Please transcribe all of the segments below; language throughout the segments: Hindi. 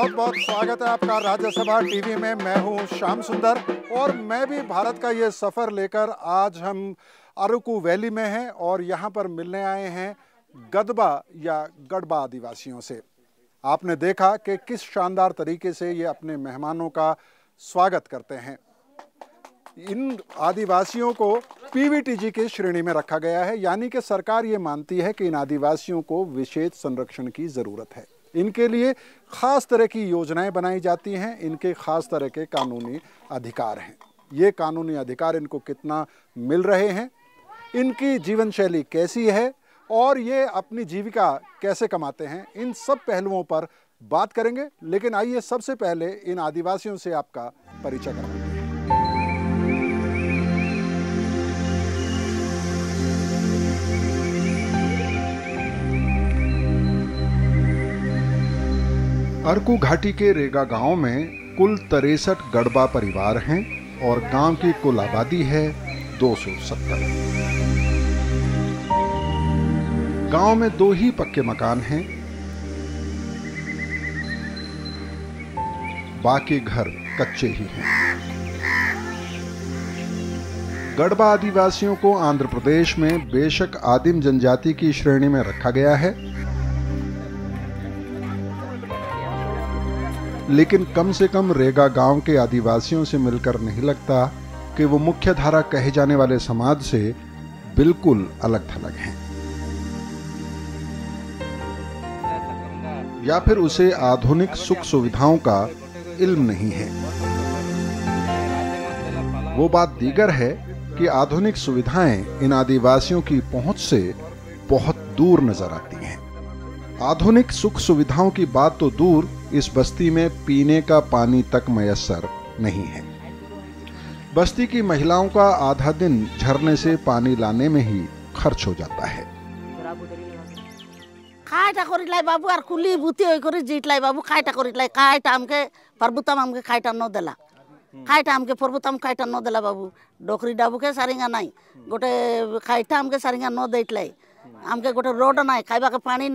बहुत बहुत स्वागत है आपका राज्यसभा टीवी में। मैं हूँ श्याम सुंदर और मैं भी भारत का ये सफ़र लेकर आज हम अरुकू वैली में हैं और यहाँ पर मिलने आए हैं गदबा या गढ़बा आदिवासियों से। आपने देखा कि किस शानदार तरीके से ये अपने मेहमानों का स्वागत करते हैं। इन आदिवासियों को पीवीटीजी की श्रेणी में रखा गया है, यानी कि सरकार ये मानती है कि इन आदिवासियों को विशेष संरक्षण की ज़रूरत है। इनके लिए खास तरह की योजनाएँ बनाई जाती हैं, इनके खास तरह के कानूनी अधिकार हैं। ये कानूनी अधिकार इनको कितना मिल रहे हैं, इनकी जीवन शैली कैसी है और ये अपनी जीविका कैसे कमाते हैं, इन सब पहलुओं पर बात करेंगे। लेकिन आइए सबसे पहले इन आदिवासियों से आपका परिचय कराएँगे अरकू घाटी के रेगा गाँव में कुल तिरसठ गढ़बा परिवार हैं और गाँव की कुल आबादी है 270। गाँव में दो ही पक्के मकान हैं बाकी घर कच्चे ही हैं गढ़बा आदिवासियों को आंध्र प्रदेश में बेशक आदिम जनजाति की श्रेणी में रखा गया है लेकिन कम से कम रेगा गाँव के आदिवासियों से मिलकर नहीं लगता कि वो मुख्य धारा कहे जाने वाले समाज से बिल्कुल अलग थलग हैं। या फिर उसे आधुनिक सुख सुविधाओं का इल्म नहीं है। वो बात दीगर है कि आधुनिक सुविधाएँ इन आदिवासियों की पहुँच से बहुत दूर नज़र आती हैं। आधुनिक सुख सुविधाओं की बात तो दूर, इस बस्ती में पीने का पानी तक मयसर नहीं है। बस्ती की महिलाओं का आधा दिन झरने से पानी लाने में ही खर्च हो जाता है। खायटा बाबू कुली बुती होई करी बाबू हमके हमके न देला। हमके न देला बाबू। डोकरी डाबू के सारिंगा गोटे हमके सारिंगा न हमके गोटे रोड खाइबा के पानी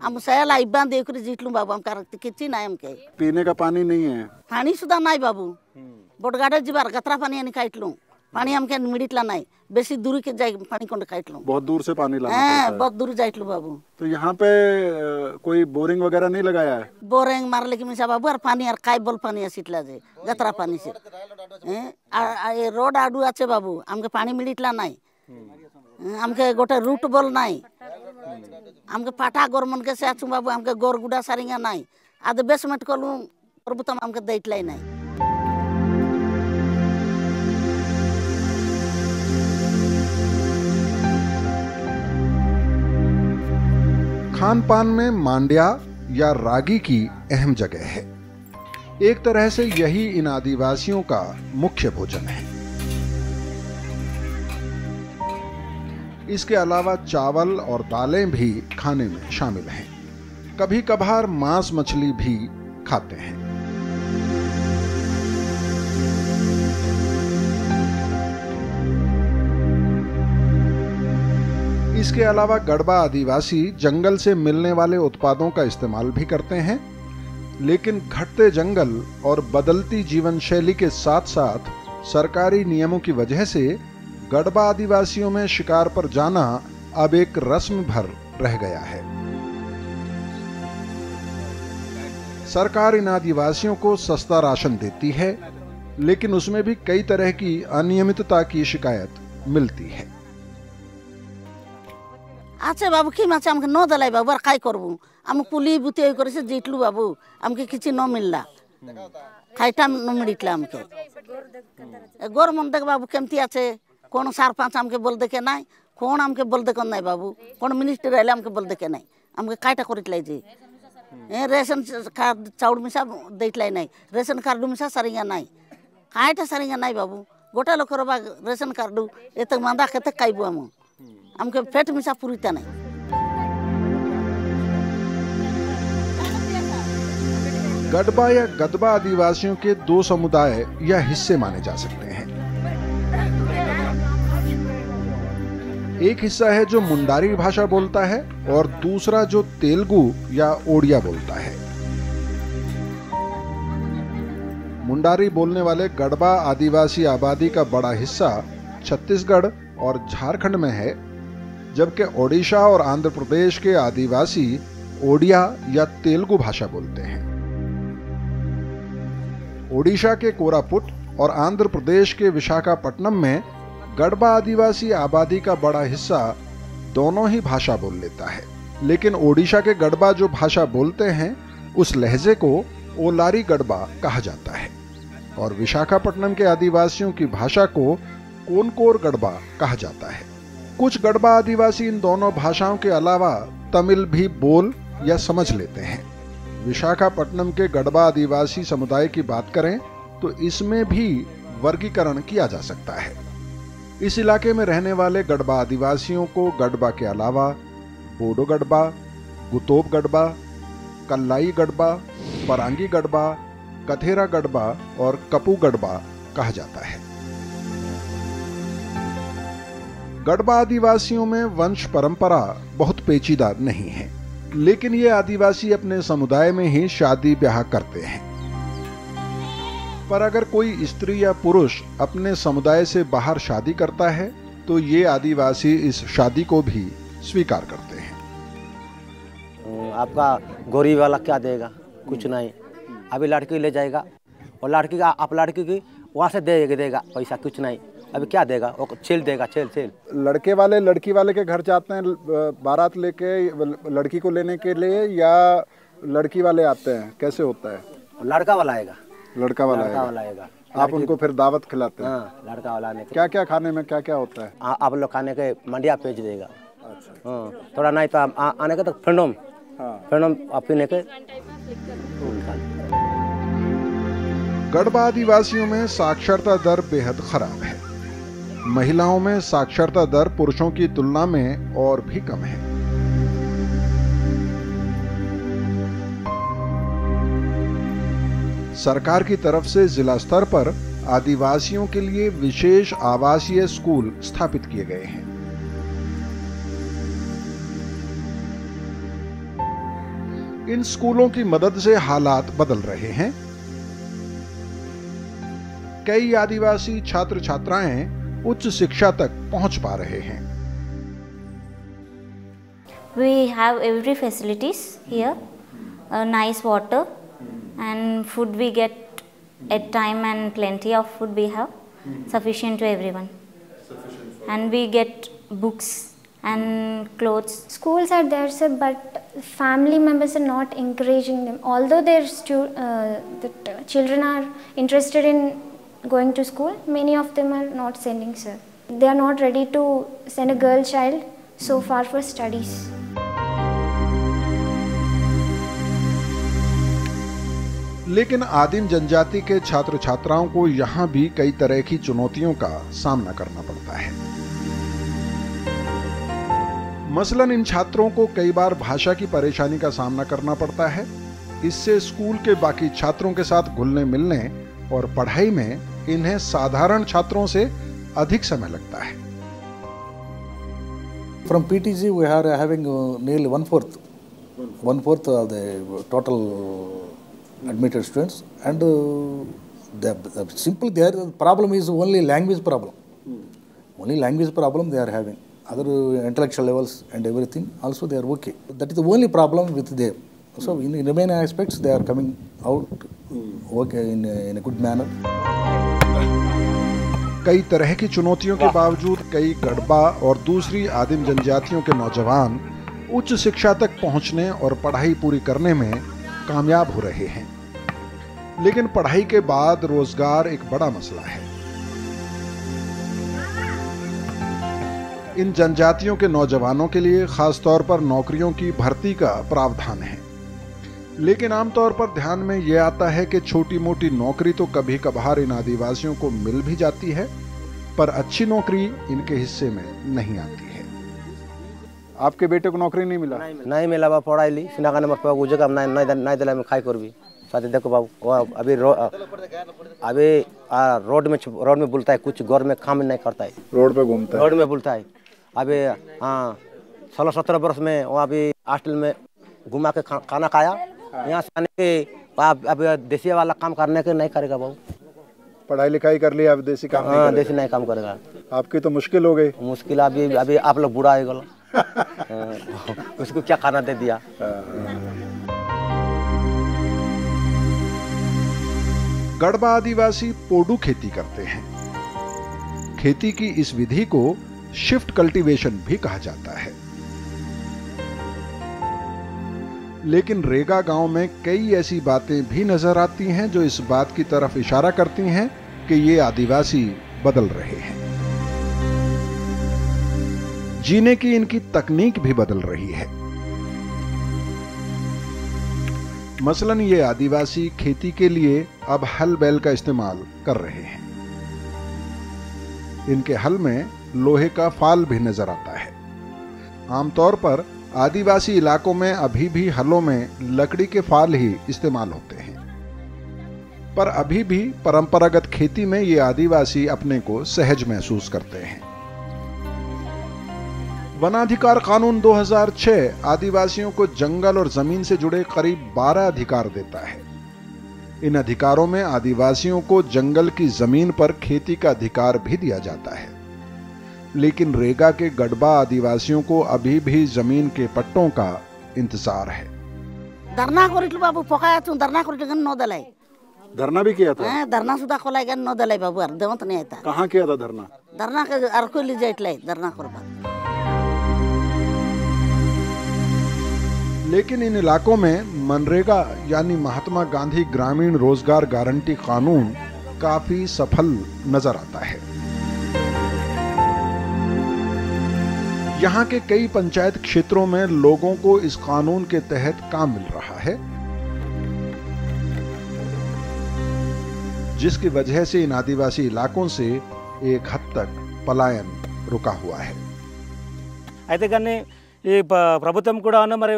हम सयाल आइबा देख रही जीतलू बाबू हम करते किसी ना हमके पीने का पानी नहीं है। पानी सुधा नहीं बाबू। हम्म। बोटगाड़े जीवार गतरा पानी यानी काट लूँ पानी हमके मिडिटला नहीं बेसी दूरी के जाए पानी कौन काट लूँ बहुत दूर से पानी लाना हाँ, है बहुत दूर जाइट लूँ बाबू। तो यहाँ पे कोई बोरिंग वगैरह नहीं लगाया है? बोरिंग मार लेके मिसा बाबू और पानी और काय बोल पानी सीटला जे गतरा पानी से। रोड आडू आचे बाबू। हमके पानी मिडिटला नहीं हमके हम्म। गोटे रूट बोल नहीं आमके पाटा गोर मन के से अच्छू बाबू, आमके गोर गुडा सारिंगा नहीं आद बेस मेट कलू प्रभु तम हमके दैटल नहीं खान पान में मांड्या या रागी की अहम जगह है। एक तरह से यही इन आदिवासियों का मुख्य भोजन है। इसके अलावा चावल और दालें भी खाने में शामिल हैं। कभी कभार मांस मछली भी खाते हैं। इसके अलावा गढ़बा आदिवासी जंगल से मिलने वाले उत्पादों का इस्तेमाल भी करते हैं, लेकिन घटते जंगल और बदलती जीवन शैली के साथ साथ सरकारी नियमों की वजह से गढ़बा आदिवासियों में शिकार पर जाना अब एक रस्म भर रह गया है सरकार इन आदिवासियों को सस्ता राशन देती है लेकिन उसमें भी कई तरह की अनियमितता की शिकायत मिलती है আছে বাবু কি মাছে আমাকে ন দেলাই বাবু আর কাই করবো আমি কুলি বুতি ওই করেছে জিতলু বাবু আমাকে কিছু ন মিললা খাইটা ন মিলিটলা আমাকে গোর মন দেখ বাবু কেমতি আছে कौन सरपंच आमके बोल देखे ना कौन आमके बोल देके ना बाबू कौन मिनिस्टर आए आमके बोल देके नहीं. हमके काटा कर रेशन कार्ड चाउल मिसा देखे ना रेशन कार्ड मिसा सारिया ना काटा सारिया ना बाबू. गोटा लोक बा रेशन कार्ड एत मंदा कते खाइबू हम आमके पेट मिसा पूरीता नहीं. गडबा या गदबा आदिवासियों के दो समुदाय या हिस्से माने जा सकते हैं। एक हिस्सा है जो मुंडारी भाषा बोलता है और दूसरा जो तेलुगु या ओडिया बोलता है। मुंडारी बोलने वाले गढ़वा आदिवासी आबादी का बड़ा हिस्सा छत्तीसगढ़ और झारखंड में है, जबकि ओडिशा और आंध्र प्रदेश के आदिवासी ओडिया या तेलुगु भाषा बोलते हैं। ओडिशा के कोरापुट और आंध्र प्रदेश के विशाखापट्टनम में गढ़वा आदिवासी आबादी का बड़ा हिस्सा दोनों ही भाषा बोल लेता है। लेकिन ओडिशा के गढ़वा जो भाषा बोलते हैं, उस लहजे को ओलारी गढ़वा कहा जाता है। और विशाखापट्टनम के आदिवासियों की भाषा को कोनकोर गढ़वा कहा जाता है। कुछ गढ़वा आदिवासी इन दोनों भाषाओं के अलावा तमिल भी बोल या समझ लेते हैं। विशाखापट्टनम के गढ़वा आदिवासी समुदाय की बात करें तो इसमें भी वर्गीकरण किया जा सकता है। इस इलाके में रहने वाले गढ़वा आदिवासियों को गढ़बा के अलावा बोडो गढ़वा गुतोब गढ़वा कल्लाई गढ़बा, परांगी गढ़वा कथेरा गढ़वा और कपू गढ़वा कहा जाता है। गढ़बा आदिवासियों में वंश परंपरा बहुत पेचीदा नहीं है, लेकिन ये आदिवासी अपने समुदाय में ही शादी ब्याह करते हैं। पर अगर कोई स्त्री या पुरुष अपने समुदाय से बाहर शादी करता है तो ये आदिवासी इस शादी को भी स्वीकार करते हैं। आपका गोरी वाला क्या देगा? कुछ नहीं। अभी लड़की ले जाएगा और लड़की का आप लड़की की वहाँ से दे देगा पैसा कुछ नहीं। अभी क्या देगा? वो छेल देगा छेल छेल। लड़के वाले लड़की वाले के घर जाते हैं बारात लेके लड़की को लेने के लिए या लड़की वाले आते हैं? कैसे होता है? लड़का वाला आएगा। लड़का वाला लड़का वाला आएगा। आप उनको फिर दावत खिलाते हैं? हाँ लड़का वाला आने क्या क्या खाने में क्या क्या होता है? आ- आप लोग खाने के मंडिया भेज देगा। अच्छा। हाँ थोड़ा नहीं तो आ- आने के तो फ्रेंडम हाँ। फ्रेंडम आप पीने के गढ़वा आदिवासियों में साक्षरता दर बेहद खराब है। महिलाओं में साक्षरता दर पुरुषों की तुलना में और भी कम है। सरकार की तरफ़ से जिला स्तर पर आदिवासियों के लिए विशेष आवासीय स्कूल स्थापित किए गए हैं। इन स्कूलों की मदद से हालात बदल रहे हैं। कई आदिवासी छात्र छात्राएँ उच्च शिक्षा तक पहुँच पा रहे हैं। Have every facilities here, uh, nice water and food we get at time and plenty of food we have, sufficient to everyone. And we get books and clothes. Schools are there, sir, but family members are not encouraging them. Although their stu- uh, the t- children are interested in going to school, many of them are not sending, sir. They are not ready to send a girl child so far for studies. लेकिन आदिम जनजाति के छात्र छात्राओं को यहाँ भी कई तरह की चुनौतियों का सामना करना पड़ता है। मसलन इन छात्रों को कई बार भाषा की परेशानी का सामना करना पड़ता है। इससे स्कूल के बाकी छात्रों के साथ घुलने मिलने और पढ़ाई में इन्हें साधारण छात्रों से अधिक समय लगता है। From PTG, we are having uh, nearly one fourth, one fourth of the total admitted students, and uh, the, the simple their problem is only language problem. Mm. Only language problem they are having. Other uh, intellectual levels and everything also they are okay. That is the only problem with them. So in, in remaining aspects they are coming out okay in a, in a good manner. कई तरह की चुनौतियों के बावजूद कई गढ़वा और दूसरी आदिम जनजातियों के नौजवान उच्च शिक्षा तक पहुँचने और पढ़ाई पूरी करने में कामयाब हो रहे हैं। लेकिन पढ़ाई के बाद रोज़गार एक बड़ा मसला है। इन जनजातियों के नौजवानों के लिए खास तौर पर नौकरियों की भर्ती का प्रावधान है। लेकिन आमतौर पर ध्यान में यह आता है कि छोटी मोटी नौकरी तो कभी कभार इन आदिवासियों को मिल भी जाती है, पर अच्छी नौकरी इनके हिस्से में नहीं आती। आपके बेटे को नौकरी नहीं मिला? नहीं मिला। बा पढ़ाई ली। सिना का नंबर पर गुजे का नहीं नहीं नहीं दिला में खाई करबी। साथ देखो बाबू वो अभी रो, अभी आ, रोड में रोड में बुलता है कुछ घर में काम नहीं करता है। रोड पे घूमता है। रोड में बुलता है। अभी हाँ सोलह सत्रह वर्ष में वो अभी हॉस्टल में घुमा के खा, खाना खाया। यहाँ से आने के अब देसी वाला काम करने के नहीं करेगा बाबू। पढ़ाई लिखाई कर लिया अब देसी काम हाँ। देसी नहीं काम करेगा। आपकी तो मुश्किल हो गई। मुश्किल अभी अभी आप लोग बुरा है गलो उसको क्या खाना दे दिया? गढ़वा आदिवासी पोडू खेती करते हैं। खेती की इस विधि को शिफ्ट कल्टीवेशन भी कहा जाता है। लेकिन रेगा गाँव में कई ऐसी बातें भी नज़र आती हैं जो इस बात की तरफ़ इशारा करती हैं कि ये आदिवासी बदल रहे हैं। जीने की इनकी तकनीक भी बदल रही है। मसलन ये आदिवासी खेती के लिए अब हल बैल का इस्तेमाल कर रहे हैं। इनके हल में लोहे का फाल भी नज़र आता है। आमतौर पर आदिवासी इलाकों में अभी भी हलों में लकड़ी के फाल ही इस्तेमाल होते हैं। पर अभी भी परंपरागत खेती में ये आदिवासी अपने को सहज महसूस करते हैं। वनाधिकार कानून 2006 आदिवासियों को जंगल और ज़मीन से जुड़े करीब 12 अधिकार देता है। इन अधिकारों में आदिवासियों को जंगल की ज़मीन पर खेती का अधिकार भी दिया जाता है। लेकिन रेगा के गढ़वा आदिवासियों को अभी भी ज़मीन के पट्टों का इंतज़ार है। धरना बाबू पकाया तू धरना नो दलाई धरना भी किया था? हाँ, धरना सुधा खोला गया नो दलाई बाबू देवत नहीं आता। कहाँ किया था धरना? धरना के अर्को लाई धरना खोल लेकिन इन इलाकों में मनरेगा यानी महात्मा गांधी ग्रामीण रोज़गार गारंटी कानून काफ़ी सफल नज़र आता है। यहाँ के कई पंचायत क्षेत्रों में लोगों को इस कानून के तहत काम मिल रहा है, जिसकी वजह से इन आदिवासी इलाकों से एक हद तक पलायन रुका हुआ है। ఈ ప- ప్రభుత్వం కూడా అన్న మరి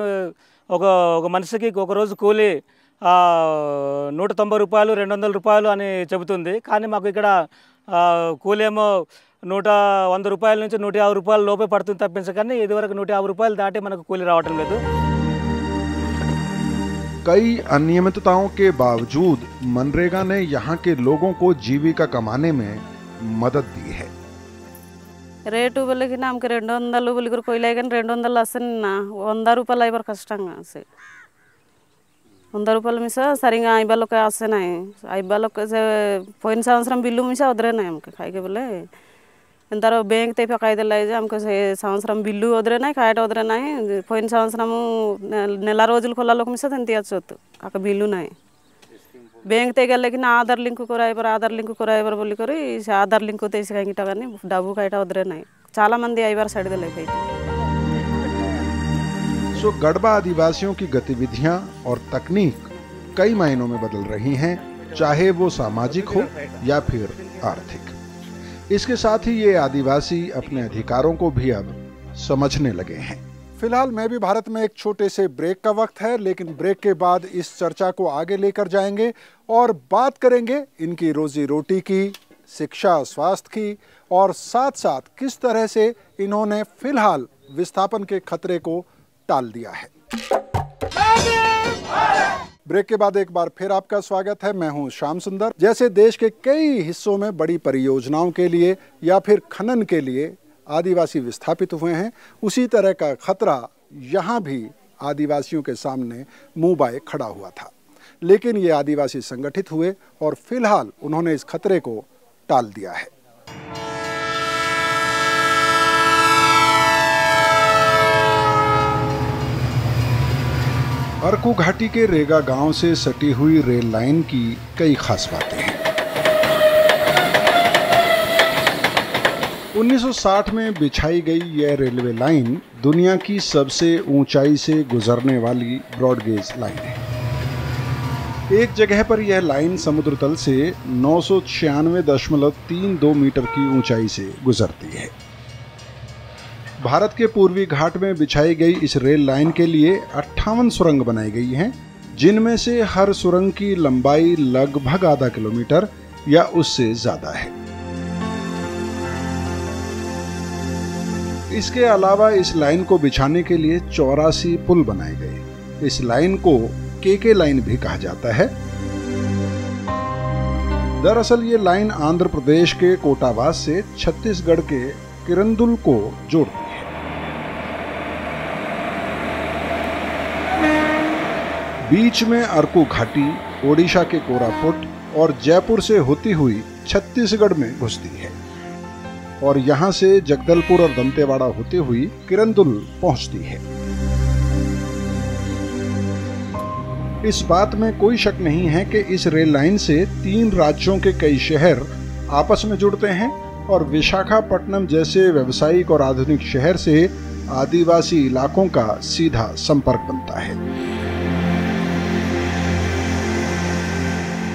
ఒక ఒక మనిషికి ఒక రోజు కూలి ఆ, నూట తొంభై రూపాయలు రెండు వందల రూపాయలు అని చెబుతుంది కానీ మాకు ఇక్కడ ఆ, కూలి ఏమో నూట వంద రూపాయల నుంచి నూట యాభై రూపాయల లోపే పడుతుంది తప్పించకని ఇదివరకు నూట యాభై రూపాయలు దాటి మనకు కూలి రావటం లేదు कई अनियमितताओं के बावजूद मनरेगा ने यहाँ के लोगों को जीविका कमाने में मदद दी है రేటు బలికి నమ్మకి రెండు వందలు బలికి కొయ్యలే కానీ రెండు వందలు వస్తాయి వంద రూపాయలు అయిపోరు కష్టంగా వస్తాయి వంద రూపాయలు మిస సరిగా ఐబాళ్ళకి వస్తున్నాయి ఐబాళ్ళకి పోయిన సంవత్సరం బిల్లు మిస వదిలేనాయి ఆమెకి కాయకి బోలే ఎంత బ్యాంక్ తెప్పి కాయిదాలు అయితే ఆమెకు సంవత్సరం బిల్లు వదిలేనాయి కాయట వదిలేనాయి పోయిన సంవత్సరము నెల- నెల రోజులు కొల్లలో మిస ఎంత తీయచ్చు కాక బిల్లు నాయి बैंक ते गेले की ना आधार लिंक करायबर आधार लिंक करायबर बोली करी से आधार लिंक तेसी काही కానీ డబ్బు కైట వదిలే నాయి చాలా మంది ఐబార్ సైడ్ బయట सो गढ़वा आदिवासियों की गतिविधियां और तकनीक कई मायनों में बदल रही हैं चाहे वो सामाजिक हो या फिर आर्थिक इसके साथ ही ये आदिवासी अपने अधिकारों को भी अब समझने लगे हैं फ़िलहाल मैं भी भारत में एक छोटे से ब्रेक का वक्त है, लेकिन ब्रेक के बाद इस चर्चा को आगे लेकर जाएँगे और बात करेंगे इनकी रोजी रोटी की, शिक्षा, स्वास्थ्य की और साथ साथ किस तरह से इन्होंने फ़िलहाल विस्थापन के खतरे को टाल दिया है। ब्रेक के बाद एक बार फिर आपका स्वागत है। मैं हूँ श्याम सुंदर। जैसे देश के कई हिस्सों में बड़ी परियोजनाओं के लिए या फिर खनन के लिए आदिवासी विस्थापित हुए हैं। उसी तरह का खतरा यहाँ भी आदिवासियों के सामने मुँह बाए खड़ा हुआ था। लेकिन ये आदिवासी संगठित हुए और फ़िलहाल उन्होंने इस खतरे को टाल दिया है। अरकू घाटी के रेगा गाँव से सटी हुई रेल लाइन की कई खास बातें हैं। 1960 में बिछाई गई यह रेलवे लाइन दुनिया की सबसे ऊंचाई से गुजरने वाली ब्रॉडगेज लाइन है। एक जगह पर यह लाइन समुद्र तल से नौ मीटर की ऊंचाई से गुजरती है। भारत के पूर्वी घाट में बिछाई गई इस रेल लाइन के लिए अट्ठावन सुरंग बनाई गई हैं, जिनमें से हर सुरंग की लंबाई लगभग आधा किलोमीटर या उससे ज़्यादा है। इसके अलावा इस लाइन को बिछाने के लिए चौरासी पुल बनाए गए। इस लाइन को केके लाइन भी कहा जाता है। दरअसल ये लाइन आंध्र प्रदेश के कोटावास से छत्तीसगढ़ के किरंदुल को जोड़ती है। बीच में अरकू घाटी, ओडिशा के कोरापुट और जयपुर से होती हुई छत्तीसगढ़ में घुसती है। और यहाँ से जगदलपुर और दंतेवाड़ा होते हुई किरंदुल पहुँचती है। इस बात में कोई शक नहीं है कि इस रेल लाइन से तीन राज्यों के कई शहर आपस में जुड़ते हैं और विशाखापट्टनम जैसे व्यवसायिक और आधुनिक शहर से आदिवासी इलाकों का सीधा संपर्क बनता है।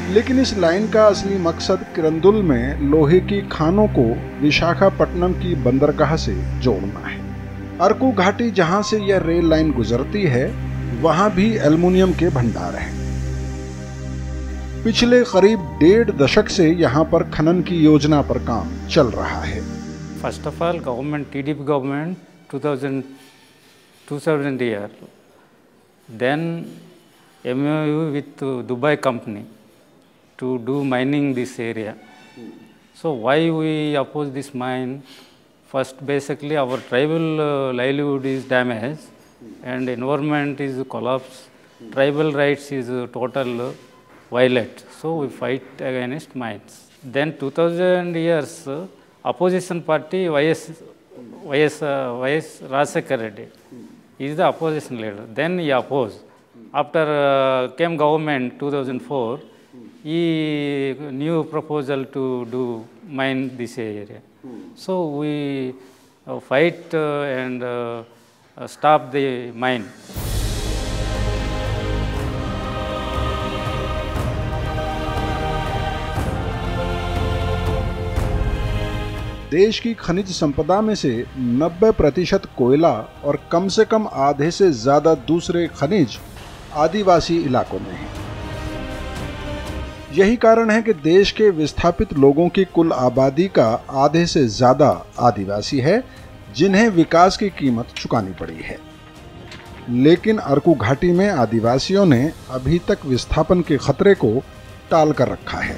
लेकिन इस लाइन का असली मकसद किरंदुल में लोहे की खानों को विशाखापट्टनम की बंदरगाह से जोड़ना है। अरकू घाटी जहाँ से यह रेल लाइन गुजरती है वहाँ भी एल्युमिनियम के भंडार हैं। पिछले करीब डेढ़ दशक से यहाँ पर खनन की योजना पर काम चल रहा है। First of all, government, TDP government, 2000, 2000 year, then MOU with uh, Dubai company. to do mining this area. So why we oppose this mine? First, basically our tribal uh, livelihood is damaged and environment is collapse. Tribal rights is uh, total uh, violate. So we fight against mines. Then 2000 years, uh, opposition party YS, YS, uh, YS Rajasekhar Reddy is the opposition leader. Then he opposed. After uh, came government 2004, he new proposal to do mine this area. So we uh, fight uh, and uh, uh, stop the mine. देश की खनिज संपदा में से 90 प्रतिशत कोयला और कम से कम आधे से ज़्यादा दूसरे खनिज आदिवासी इलाकों में हैं यही कारण है कि देश के विस्थापित लोगों की कुल आबादी का आधे से ज़्यादा आदिवासी है, जिन्हें विकास की कीमत चुकानी पड़ी है। लेकिन अरकू घाटी में आदिवासियों ने अभी तक विस्थापन के खतरे को टाल कर रखा है।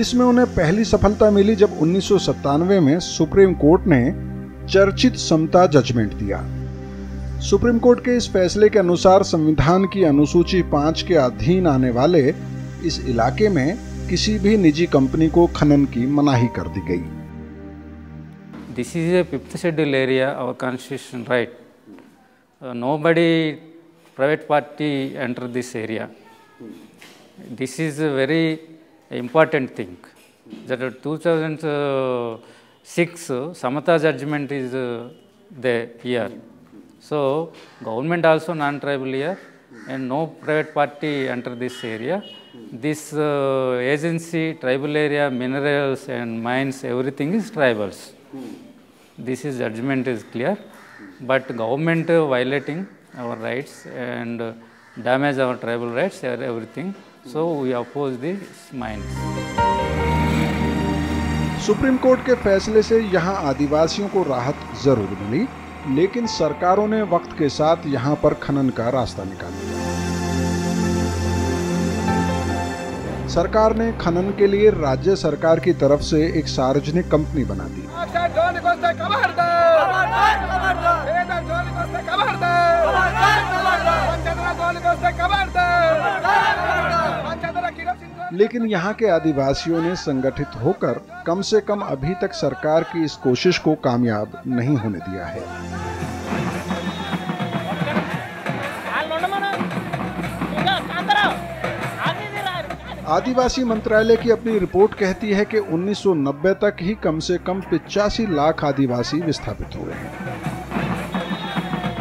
इसमें उन्हें पहली सफलता मिली जब उन्नीस सौ सत्तानवे में सुप्रीम कोर्ट ने चर्चित समता जजमेंट दिया। सुप्रीम कोर्ट के इस फैसले के अनुसार संविधान की अनुसूची पाँच के अधीन आने वाले इस इलाके में किसी भी निजी कंपनी को खनन की मनाही कर दी गई। This is a fifth schedule area और constitution right nobody private party enter this area this is a very important thing Jatt two thousand six Samata judgement is there So government also non-tribal here and no private party enter this area. This uh, agency, tribal area, minerals and mines, everything is tribals. This is judgment is clear, but government uh, violating our rights and uh, damage our tribal rights, everything. So we oppose this mines. Supreme Court के फैसले से यहाँ आदिवासियों को राहत ज़रूर मिली लेकिन सरकारों ने वक्त के साथ यहाँ पर खनन का रास्ता निकाल। दिया सरकार ने खनन के लिए राज्य सरकार की तरफ़ से एक सार्वजनिक कंपनी बना दी। लेकिन यहाँ के आदिवासियों ने संगठित होकर कम से कम अभी तक सरकार की इस कोशिश को कामयाब नहीं होने दिया है। आदिवासी मंत्रालय की अपनी रिपोर्ट कहती है कि 1990 तक ही कम से कम पिचासी लाख आदिवासी विस्थापित हुए हैं।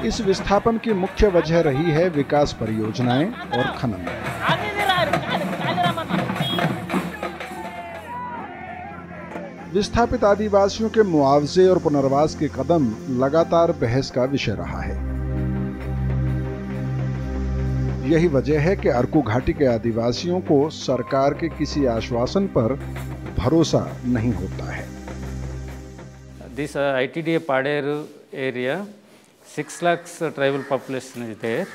इस विस्थापन की मुख्य वजह रही है विकास परियोजनाएँ और खनन। विस्थापित आदिवासियों के मुआवजे और पुनर्वास के कदम लगातार बहस का विषय रहा है। यही वजह है कि अरकू घाटी के आदिवासियों को सरकार के किसी आश्वासन पर भरोसा नहीं होता है। This I T D Pader area six lakhs tribal population is there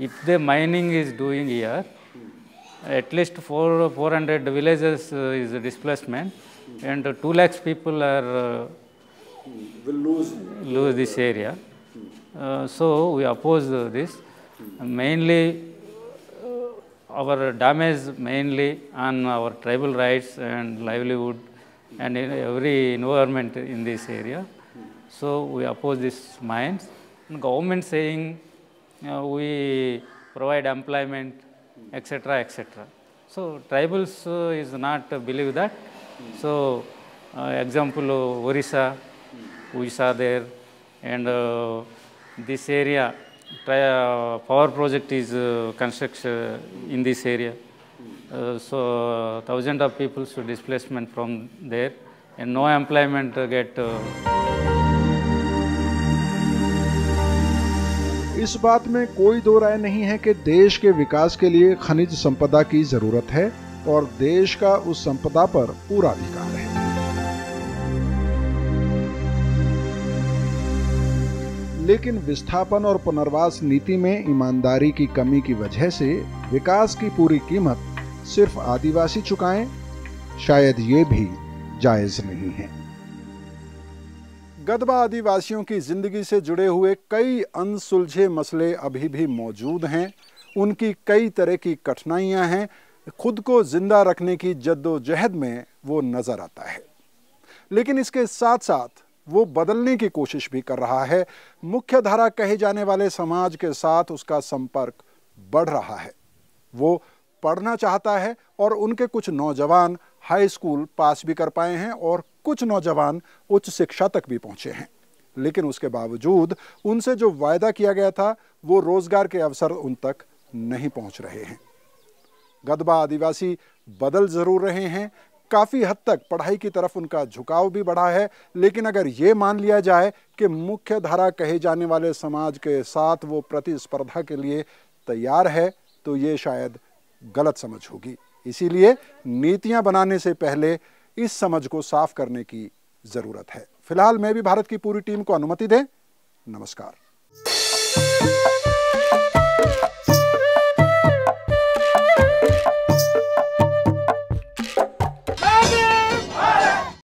if the mining is doing at least four four hundred villages is displacement and uh, 2 lakhs people are uh, will lose lose this area. Uh, so we oppose this. Mainly, uh, our damage mainly on our tribal rights and livelihood and in every environment in this area. So we oppose this mines. And government saying uh, we provide employment, etc., etc. So tribals uh, is not uh, believe that. So uh, example uh, Orissa, we there, and uh, this area uh, power project is uh, construction in this area. Uh, so thousands of people should displacement from there, and no employment uh, get. Uh, इस बात में कोई दो राय नहीं है कि देश के विकास के लिए खनिज संपदा की ज़रूरत है और देश का उस संपदा पर पूरा अधिकार है। लेकिन विस्थापन और पुनर्वास नीति में ईमानदारी की कमी की वजह से विकास की पूरी कीमत सिर्फ़ आदिवासी चुकाएँ, शायद ये भी जायज़ नहीं है। गदबा आदिवासियों की ज़िंदगी से जुड़े हुए कई अनसुलझे मसले अभी भी मौजूद हैं। उनकी कई तरह की कठिनाइयाँ हैं। खुद को ज़िंदा रखने की जद्दोजहद में वो नज़र आता है। लेकिन इसके साथ साथ वो बदलने की कोशिश भी कर रहा है। मुख्य धारा कहे जाने वाले समाज के साथ उसका संपर्क बढ़ रहा है। वो पढ़ना चाहता है और उनके कुछ नौजवान हाई स्कूल पास भी कर पाए हैं और कुछ नौजवान उच्च शिक्षा तक भी पहुँचे हैं। लेकिन उसके बावजूद उनसे जो वायदा किया गया था, वो रोज़गार के अवसर उन तक नहीं पहुँच रहे हैं। गदबा आदिवासी बदल ज़रूर रहे हैं। काफ़ी हद तक पढ़ाई की तरफ़ उनका झुकाव भी बढ़ा है, लेकिन अगर ये मान लिया जाए कि मुख्य धारा कहे जाने वाले समाज के साथ वो प्रतिस्पर्धा के लिए तैयार है तो ये शायद गलत समझ होगी। इसीलिए नीतियाँ बनाने से पहले इस समझ को साफ़ करने की ज़रूरत है। फ़िलहाल मैं भी भारत की पूरी टीम को अनुमति दें। नमस्कार।